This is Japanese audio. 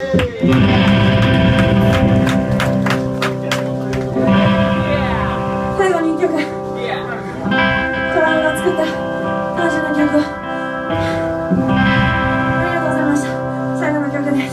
最後に一曲。トラウが作った。当時の曲を。ありがとうございました。最後の曲です。